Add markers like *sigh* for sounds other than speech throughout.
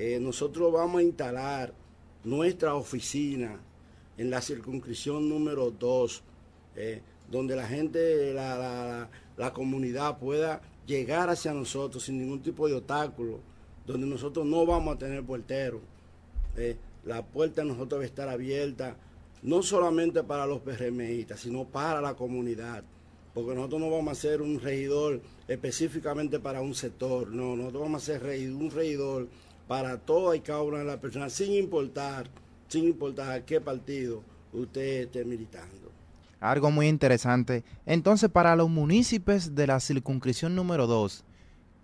Eh, nosotros vamos a instalar nuestra oficina en la circunscripción número 2, eh, donde la gente, la, la, comunidad pueda llegar hacia nosotros sin ningún tipo de obstáculo, donde nosotros no vamos a tener portero. Eh, la puerta nosotros va a estar abierta, no solamente para los PRMistas, sino para la comunidad porque nosotros no vamos a ser un regidor específicamente para un sector, no, nosotros vamos a ser un regidor para toda y cada una de las personas, sin importar, sin importar a qué partido usted esté militando. Algo muy interesante. Entonces, para los municipios de la circunscripción número 2,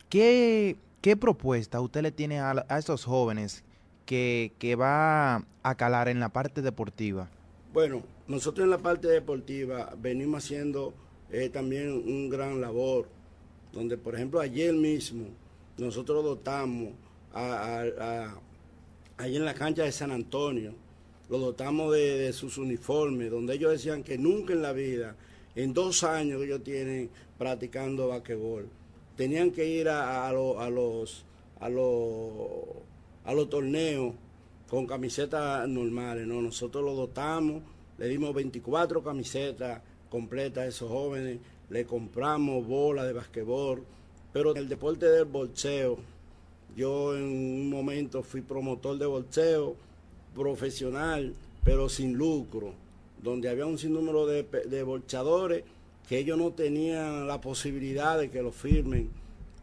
¿qué, propuesta usted le tiene a, a estos jóvenes que, que va a calar en la parte deportiva? Bueno, nosotros en la parte deportiva venimos haciendo es también un gran labor, donde por ejemplo ayer mismo nosotros dotamos a, ahí en la cancha de San Antonio, lo dotamos de, sus uniformes, donde ellos decían que nunca en la vida, en dos años que ellos tienen practicando basquetbol, tenían que ir a, los a los a los torneos con camisetas normales, no, nosotros lo dotamos, le dimos 24 camisetas completa a esos jóvenes, le compramos bola de basquetbol, pero el deporte del bolseo, yo en un momento fui promotor de bolseo profesional, pero sin lucro, donde había un sinnúmero de, de bolchadores que ellos no tenían la posibilidad de que lo firmen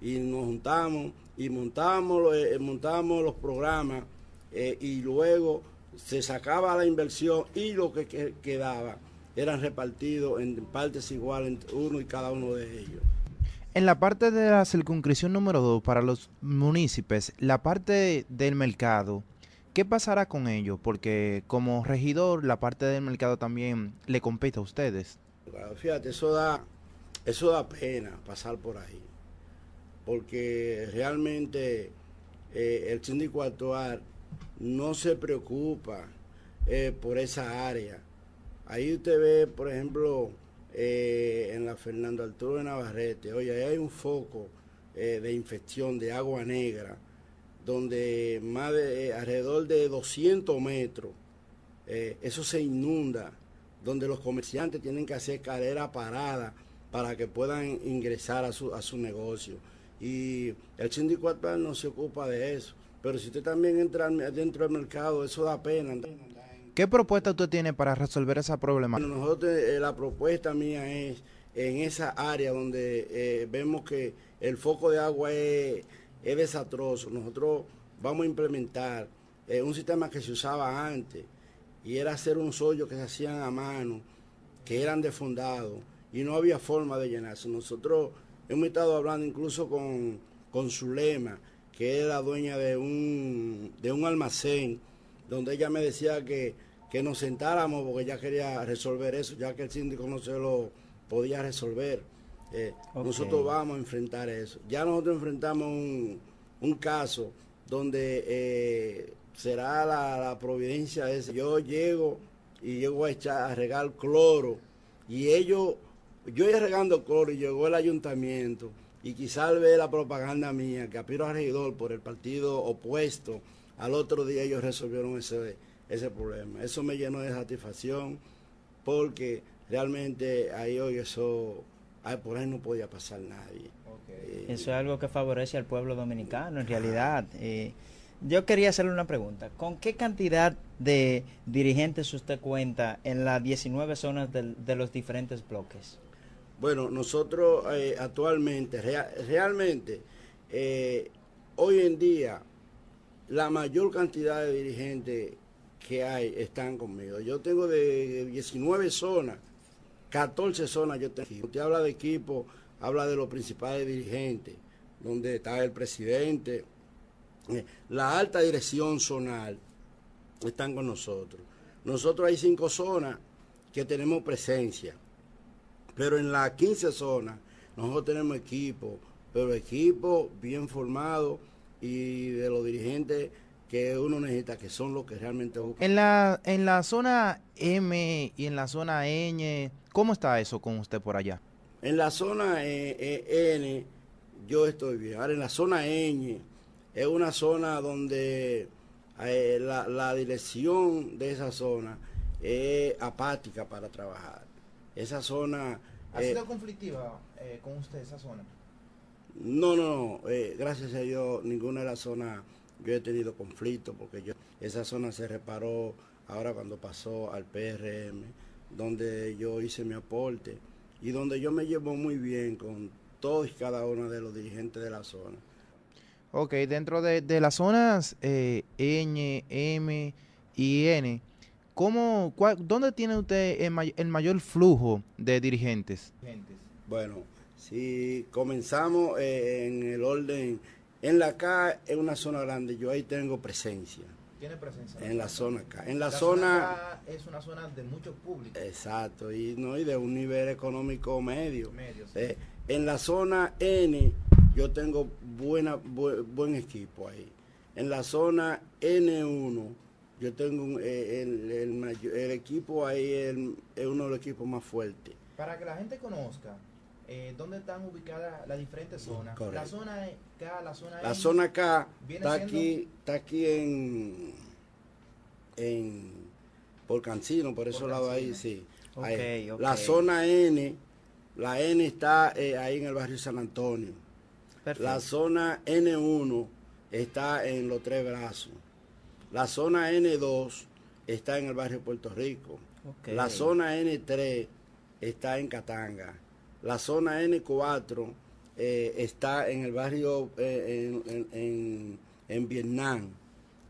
y nos juntamos y montamos, eh, los programas eh, y luego se sacaba la inversión y lo que quedaba eran repartidos en partes iguales entre uno y cada uno de ellos. En la parte de la circunscripción número 2 para los municipios, la parte del mercado, ¿qué pasará con ello? Porque como regidor, la parte del mercado también le compete a ustedes. fíjate, eso da, eso da pena pasar por ahí, porque realmente eh, el síndico actual no se preocupa eh, por esa área Ahí usted ve, por ejemplo, eh, en la Fernando Arturo de Navarrete, oye, ahí hay un foco eh, de infección de agua negra, donde más de eh, alrededor de 200 metros, eso se inunda, donde los comerciantes tienen que hacer carrera parada para que puedan ingresar a su, a su negocio. Y el síndico actual no se ocupa de eso. Pero si usted también entra dentro del mercado, eso da pena. ¿Qué propuesta usted tiene para resolver esa problemática? Bueno, nosotros, eh, la propuesta mía es en esa área donde eh, vemos que el foco de agua es, desastroso. Nosotros vamos a implementar eh, un sistema que se usaba antes y era hacer un hoyos que se hacían a mano, que eran defundados y no había forma de llenarse. Nosotros hemos estado hablando incluso con, con Zulema, que es la dueña de un, de un almacén donde ella me decía que, nos sentáramos porque ella quería resolver eso, ya que el síndico no se lo podía resolver. Eh, nosotros vamos a enfrentar eso. Ya nosotros enfrentamos un, caso donde eh, será la, providencia de ese. Yo llego y llego a echar a regar cloro y ellos, yo iba regando cloro y llegó el ayuntamiento y quizás ve la propaganda mía que apiro a regidor por el partido opuesto al otro día ellos resolvieron ese, ese problema. Eso me llenó de satisfacción porque realmente ahí hoy eso, por ahí no podía pasar nadie. Eh, eso es algo que favorece al pueblo dominicano en realidad. Eh, yo quería hacerle una pregunta. ¿Con qué cantidad de dirigentes usted cuenta en las 19 zonas de, los diferentes bloques? Bueno, nosotros eh, actualmente, realmente, hoy en día la mayor cantidad de dirigentes que hay están conmigo. Yo tengo de 19 zonas, 14 zonas yo tengo. Usted habla de equipo, habla de los principales dirigentes, donde está el presidente, eh, la alta dirección zonal están con nosotros. Nosotros hay cinco zonas que tenemos presencia, pero en las 15 zonas nosotros tenemos equipo, pero equipo bien formado y de los dirigentes que uno necesita, que son los que realmente buscan. En la, en la zona M y en la zona Ñ, ¿cómo está eso con usted por allá? En la zona e, e, N yo estoy bien. Ahora en la zona Ñ es una zona donde eh, la, la dirección de esa zona es apática para trabajar. Esa zona... ¿Ha eh, sido conflictiva eh, con usted esa zona? No, no, no. eh, gracias a Dios, ninguna de las zonas yo he tenido conflicto porque yo esa zona se reparó ahora cuando pasó al PRM, donde yo hice mi aporte y donde yo me llevo muy bien con todos y cada uno de los dirigentes de la zona. Ok, dentro de, de las zonas eh, Ñ, M y N, ¿cómo, cuál- ¿dónde tiene usted el, may- el mayor flujo de dirigentes? Bueno, si comenzamos eh, en el orden, en la K es una zona grande, yo ahí tengo presencia, Tiene presencia. en la zona K. En la, zona... es una zona de mucho público. Exacto, y no y de un nivel económico medio. Medio, sí. Eh, en la zona N yo tengo buena bu- buen equipo ahí. En la zona N1 yo tengo un- eh, el, el equipo ahí es uno de los equipos más fuertes. Para que la gente conozca eh, dónde están ubicadas las diferentes zonas. Correcto. La zona K, la zona La N, zona K está siendo- aquí, está aquí en en por Cancino, por Por ahí, sí. Ok, Ahí. ok. La zona N, la N está eh, ahí en el barrio San Antonio. Perfecto. La zona N1 está en Los Tres Brazos. La zona N2 está en el barrio Puerto Rico. La zona N3 está en Catanga. La zona N4 eh, está en el barrio eh, en, en- en- Vietnam.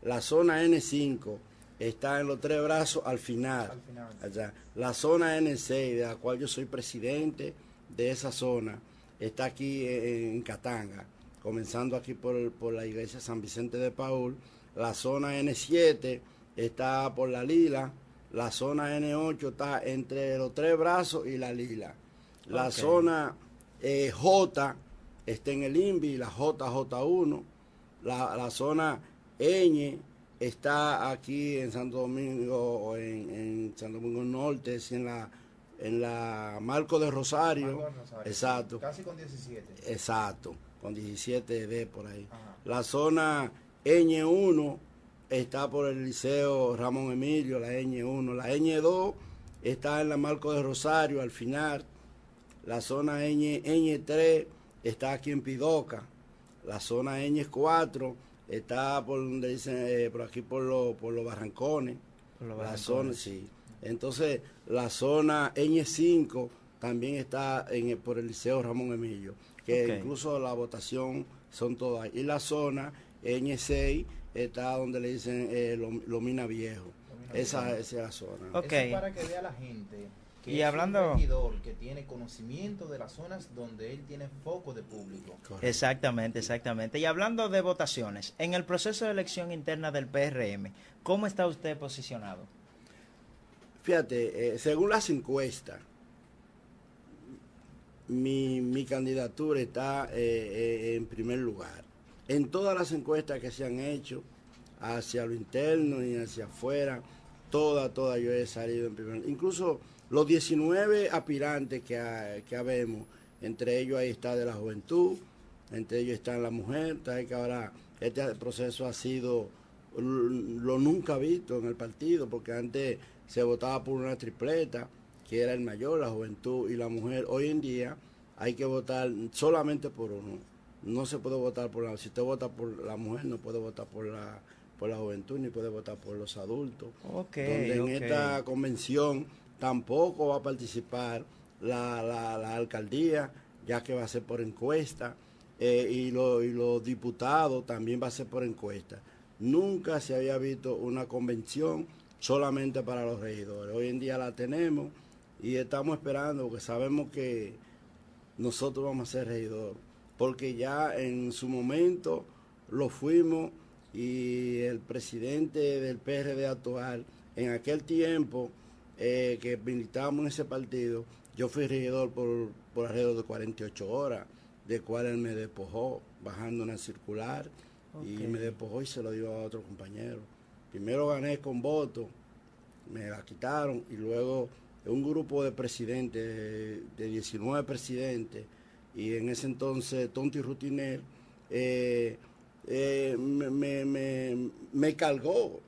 La zona N5 está en Los Tres Brazos al final. Al final. Allá. La zona N6, de la cual yo soy presidente de esa zona, está aquí en, en Catanga, comenzando aquí por, por la iglesia San Vicente de Paul. La zona N7 está por la Lila. La zona N8 está entre los tres brazos y la Lila. La Ok. zona eh, J está en el INVI, la JJ1. La, la zona Ñ está aquí en Santo Domingo, o en, en Santo Domingo Norte, es en la, en la Marco de Rosario. Marco de Rosario. Exacto, Casi con 17. exacto, con 17 D por ahí. Ajá. La zona Ñ1 está por el Liceo Ramón Emilio, la Ñ1. La Ñ2 está en la Marco de Rosario, al final. La zona Ñ, Ñ3 está aquí en Pidoca. La zona Ñ4 está por donde dicen, eh, por aquí por, los por los barrancones. Por los La barrancones. zona, sí. Entonces, la zona Ñ5 también está en, el- por el Liceo Ramón Emilio, que incluso la votación son todas. Y la zona Ñ6 está donde le dicen eh, Lom- Lomina Viejo. Lomina Esa, Viejo. esa es la zona. Ok. Eso para que vea la gente que Y es hablando- un regidor que tiene conocimiento de las zonas donde él tiene foco de público. Correcto. Exactamente, exactamente. Y hablando de votaciones, en el proceso de elección interna del PRM, ¿cómo está usted posicionado? Fíjate, eh, según las encuestas, mi, mi candidatura está eh, eh, en primer lugar. En todas las encuestas que se han hecho, hacia lo interno y hacia afuera, todas, todas yo he salido en primer lugar. Incluso los 19 aspirantes que, que habemos, entre ellos ahí está de la juventud, entre ellos está la mujer, que ahora este proceso ha sido lo nunca visto en el partido, porque antes se votaba por una tripleta, que era el mayor, la juventud y la mujer. Hoy en día hay que votar solamente por uno. No se puede votar por la... Si usted vota por la mujer, no puede votar por la, por la juventud, ni puede votar por los adultos donde en esta convención tampoco va a participar la, la- alcaldía, ya que va a ser por encuesta, eh, y los diputados también va a ser por encuesta. Nunca se había visto una convención solamente para los regidores. Hoy en día la tenemos y estamos esperando, porque sabemos que nosotros vamos a ser regidor, porque ya en su momento lo fuimos y el presidente del PRD actual, en aquel tiempo eh, que militábamos en ese partido, yo fui regidor por, por alrededor de 48 horas, de cual él me despojó bajando una circular y me despojó y se lo dio a otro compañero. Primero gané con voto, me la quitaron y luego un grupo de presidentes, de, de 19 presidentes, y en ese entonces Tonti Rutiner, eh, eh, me, me, me, me cargó.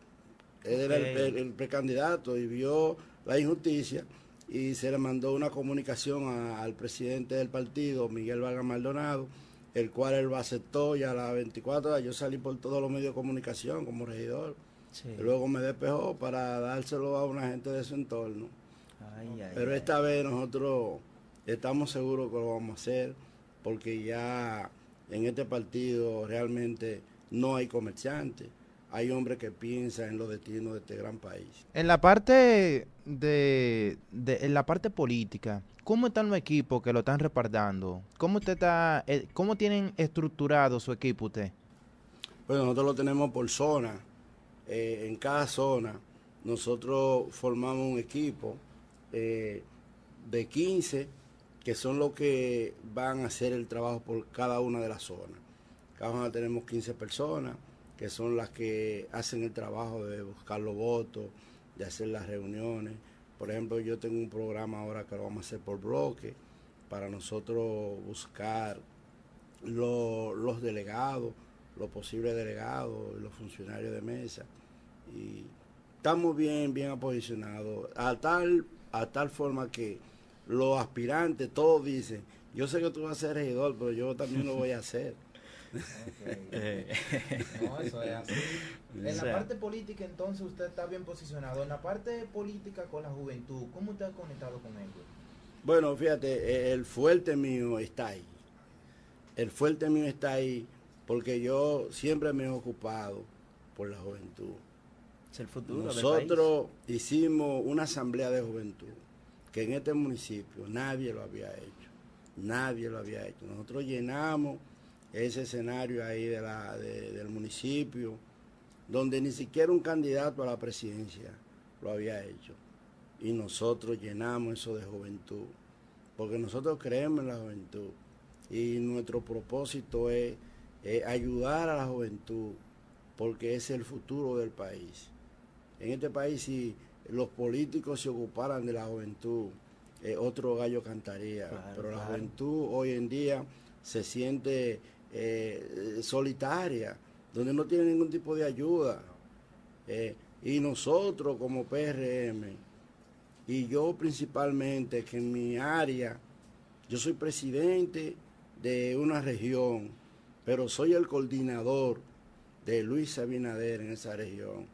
Él era el- el precandidato y vio la injusticia y se le mandó una comunicación a- al presidente del partido, Miguel Vargas Maldonado, el cual él lo aceptó y a las 24 horas yo salí por todos los medios de comunicación como regidor. Sí. Y luego me despejó para dárselo a una gente de su entorno. Ay, ay, Pero ay. esta vez nosotros estamos seguros que lo vamos a hacer porque ya en este partido realmente no hay comerciantes, hay hombres que piensan en los destinos de este gran país. En la parte de, de- en la parte política, ¿cómo están los equipos que lo están respaldando? ¿Cómo usted está, eh, cómo tienen estructurado su equipo usted? Pues nosotros lo tenemos por zona. Eh, en cada zona nosotros formamos un equipo eh, de 15 que son los que van a hacer el trabajo por cada una de las zonas. Cada zona tenemos 15 personas que son las que hacen el trabajo de buscar los votos, de hacer las reuniones. Por ejemplo, yo tengo un programa ahora que lo vamos a hacer por bloque para nosotros buscar lo- los delegados, los posibles delegados, los funcionarios de mesa. Y estamos bien, bien aposicionados, a tal, a tal forma que los aspirantes todos dicen, yo sé que tú vas a ser regidor, pero yo también lo voy a hacer. *laughs* No, eso es así. En O la parte política, entonces, usted está bien posicionado. En la parte política con la juventud, ¿cómo usted ha conectado con ellos? Bueno, fíjate, eh, el fuerte mío está ahí. El fuerte mío está ahí porque yo siempre me he ocupado por la juventud. es el futuro del país. Nosotros hicimos una asamblea de juventud que en este municipio nadie lo había hecho. Nadie lo había hecho. Nosotros llenamos ese escenario ahí de la, de- del municipio, donde ni siquiera un candidato a la presidencia lo había hecho. Y nosotros llenamos eso de juventud, porque nosotros creemos en la juventud. Y nuestro propósito es, es ayudar a la juventud, porque es el futuro del país. En este país, si los políticos se ocuparan de la juventud, eh, otro gallo cantaría. Claro, Pero la claro. juventud hoy en día se siente eh, solitaria, donde no tiene ningún tipo de ayuda. Eh, y nosotros como PRM, y yo principalmente, que en mi área, yo soy presidente de una región, pero soy el coordinador de Luis Abinader en esa región.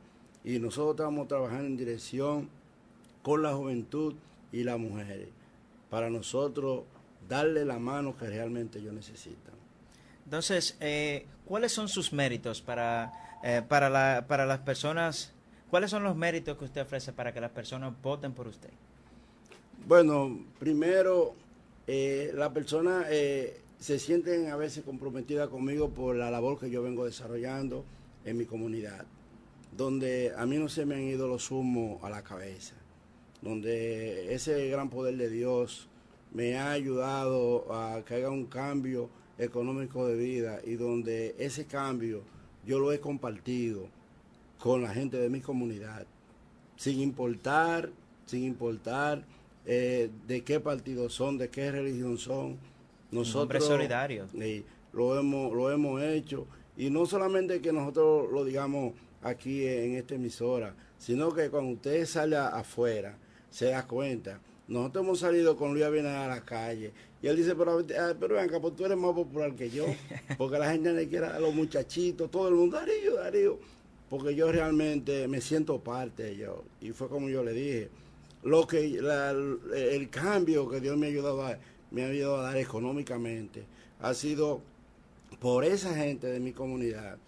Y nosotros estamos trabajando en dirección con la juventud y las mujeres, para nosotros darle la mano que realmente ellos necesitan. Entonces, eh, ¿cuáles son sus méritos para, eh, para, la, para las personas? ¿Cuáles son los méritos que usted ofrece para que las personas voten por usted? Bueno, primero, eh, las personas eh, se sienten a veces comprometidas conmigo por la labor que yo vengo desarrollando en mi comunidad, donde a mí no se me han ido los humos a la cabeza, donde ese gran poder de Dios me ha ayudado a que haga un cambio económico de vida y donde ese cambio yo lo he compartido con la gente de mi comunidad, sin importar, sin importar eh, de qué partido son, de qué religión son. Nosotros solidario. eh, lo hemos lo hemos hecho y no solamente que nosotros lo digamos aquí en esta emisora, sino que cuando usted sale afuera se da cuenta. Nosotros hemos salido con Luis Abinader a la calle y él dice, pero, ah, pero ven acá, pues tú eres más popular que yo, *laughs* porque la gente le quiere a los muchachitos, todo el mundo, Darío, Darío, porque yo realmente me siento parte de ellos. Y fue como yo le dije, lo que la- el cambio que Dios me ha ayudado a, me ha ayudado a dar económicamente ha sido por esa gente de mi comunidad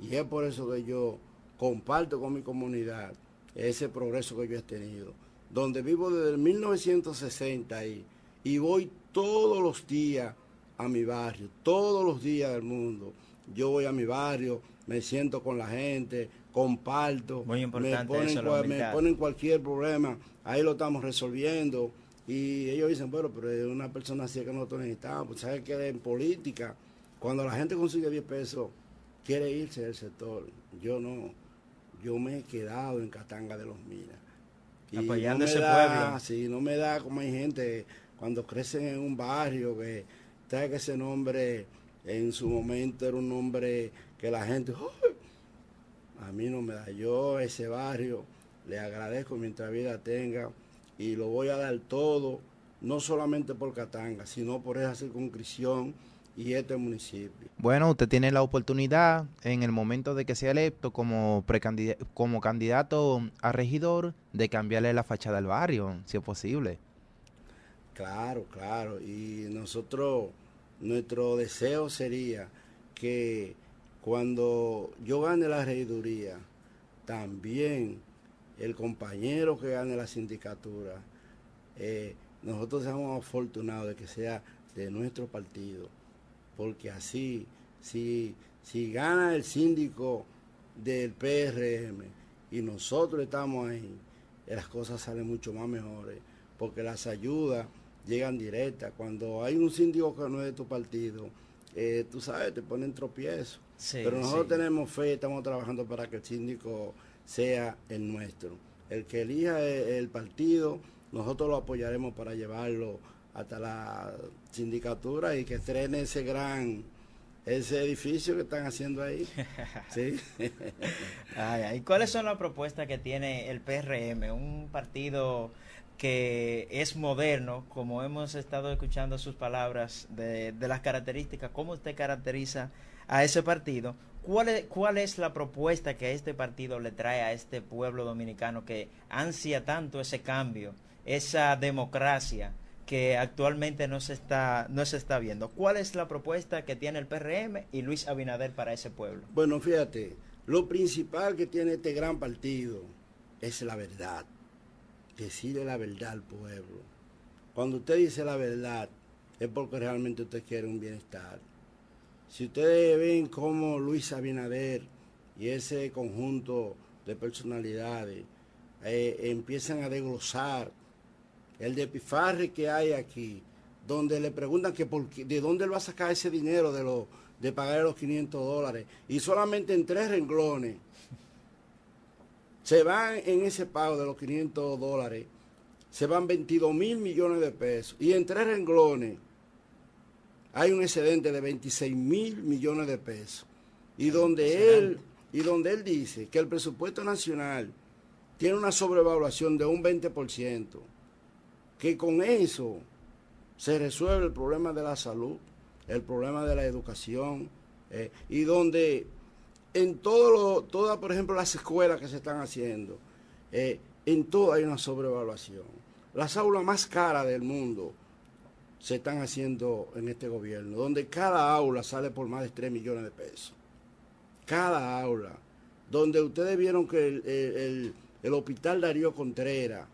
y es por eso que yo comparto con mi comunidad ese progreso que yo he tenido donde vivo desde el 1960 y, y voy todos los días a mi barrio todos los días del mundo yo voy a mi barrio me siento con la gente comparto Muy importante me ponen, eso, la cua- me humildad. ponen cualquier problema, ahí lo estamos resolviendo. Y ellos dicen, bueno, pero es una persona así que nosotros necesitamos. Pues sabes que en política, cuando la gente consigue 10 pesos, quiere irse del sector. Yo no, yo me he quedado en Catanga de los Minas. Apoyando me ese da, pueblo. Sí, no me da como hay gente cuando crecen en un barrio que trae que ese nombre en su momento era un hombre que la gente, a mí no me da, yo ese barrio le agradezco mientras vida tenga y lo voy a dar todo, no solamente por Catanga, sino por esa circunscripción y este municipio. Bueno, usted tiene la oportunidad en el momento de que sea electo como, como candidato a regidor de cambiarle la fachada al barrio, si es posible. Claro, claro. Y nosotros, nuestro deseo sería que cuando yo gane la regiduría, también el compañero que gane la sindicatura, eh, nosotros seamos afortunados de que sea de nuestro partido, porque así, si, si gana el síndico del PRM y nosotros estamos ahí, las cosas salen mucho más mejores, porque las ayudas llegan directas. Cuando hay un síndico que no es de tu partido, eh, tú sabes, te ponen tropiezo. Pero nosotros tenemos fe, estamos trabajando para que el síndico sea el nuestro. El que elija el, partido, nosotros lo apoyaremos para llevarlo hasta la sindicatura y que estrene ese gran ese edificio que están haciendo ahí. *laughs* ¿Sí? ¿Y cuáles son las propuestas que tiene el PRM? Un partido que es moderno, como hemos estado escuchando sus palabras de, de las características, ¿cómo usted caracteriza a ese partido? ¿Cuál es, ¿Cuál es la propuesta que este partido le trae a este pueblo dominicano que ansia tanto ese cambio, esa democracia que actualmente no se está, no se está viendo? ¿Cuál es la propuesta que tiene el PRM y Luis Abinader para ese pueblo? Bueno, fíjate, lo principal que tiene este gran partido es la verdad decirle la verdad al pueblo. Cuando usted dice la verdad, es porque realmente usted quiere un bienestar. Si ustedes ven cómo Luis Abinader y ese conjunto de personalidades eh, empiezan a desglosar el depifarre que hay aquí, donde le preguntan que por, de dónde él va a sacar ese dinero de, lo, de pagar los 500 dólares, y solamente en tres renglones se van en ese pago de los 500 dólares, se van 22 mil millones de pesos. Y en tres renglones hay un excedente de 26 mil millones de pesos. Y donde, él, y donde él dice que el presupuesto nacional tiene una sobrevaluación de un 20%, que con eso se resuelve el problema de la salud, el problema de la educación, eh, y donde en todo todas, por ejemplo, las escuelas que se están haciendo, eh, en todo hay una sobrevaluación. Las aulas más caras del mundo se están haciendo en este gobierno, donde cada aula sale por más de 3 millones de pesos. Cada aula. Donde ustedes vieron que el, el hospital Darío Contreras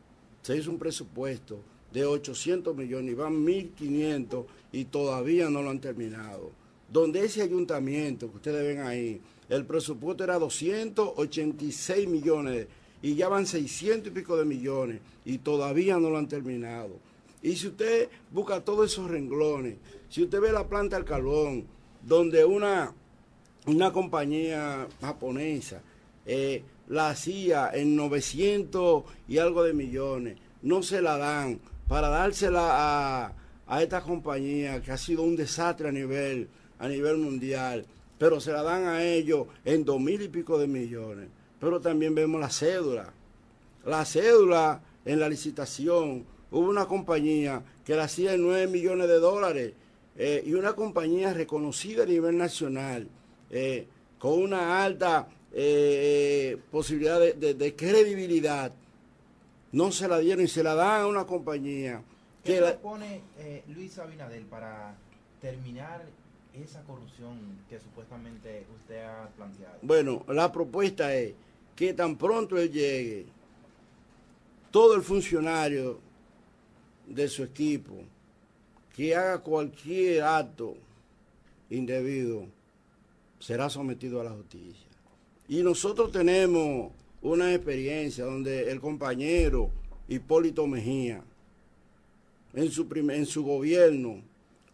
se hizo un presupuesto de 800 millones y van 1.500 y todavía no lo han terminado. Donde ese ayuntamiento que ustedes ven ahí, el presupuesto era 286 millones y ya van 600 y pico de millones y todavía no lo han terminado. Y si usted busca todos esos renglones, si usted ve la planta del carbón, donde una, una compañía japonesa eh, la hacía en 900 y algo de millones, no se la dan para dársela a, a esta compañía que ha sido un desastre a nivel, a nivel mundial pero se la dan a ellos en dos mil y pico de millones. Pero también vemos la cédula. La cédula en la licitación, hubo una compañía que la hacía en 9 millones de dólares eh, y una compañía reconocida a nivel nacional, eh, con una alta eh, posibilidad de, de, credibilidad, no se la dieron y se la dan a una compañía. ¿Qué que propone Luis Abinadel para terminar esa corrupción que supuestamente usted ha planteado? Bueno, la propuesta es que tan pronto él llegue, todo el funcionario de su equipo que haga cualquier acto indebido será sometido a la justicia. Y nosotros tenemos una experiencia donde el compañero Hipólito Mejía, en su, en su gobierno,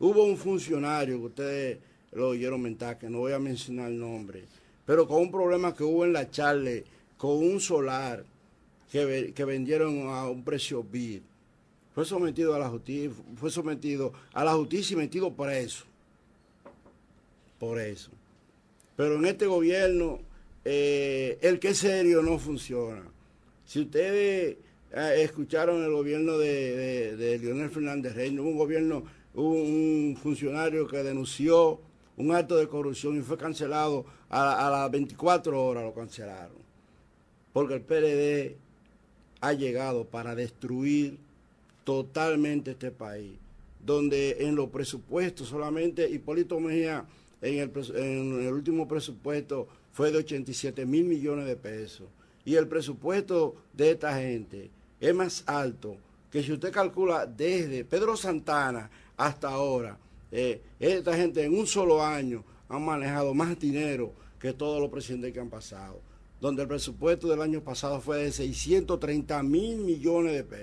Hubo un funcionario que ustedes lo oyeron mentar, que no voy a mencionar el nombre, pero con un problema que hubo en la Charle, con un solar que, que vendieron a un precio bid. Fue sometido a la justicia, fue sometido a la justicia y metido preso. por eso. Pero en este gobierno, eh, el que es serio no funciona. Si ustedes eh, escucharon el gobierno de, de, Leonel Fernández Reyes, un gobierno, un, funcionario que denunció un acto de corrupción y fue cancelado a, a las 24 horas, lo cancelaron. Porque el PLD ha llegado para destruir totalmente este país, donde en los presupuestos solamente Hipólito Mejía en el, en el último presupuesto fue de 87 mil millones de pesos y el presupuesto de esta gente es más alto que si usted calcula desde Pedro Santana hasta ahora, eh, esta gente en un solo año han manejado más dinero que todos los presidentes que han pasado, donde el presupuesto del año pasado fue de 630 mil millones de pesos.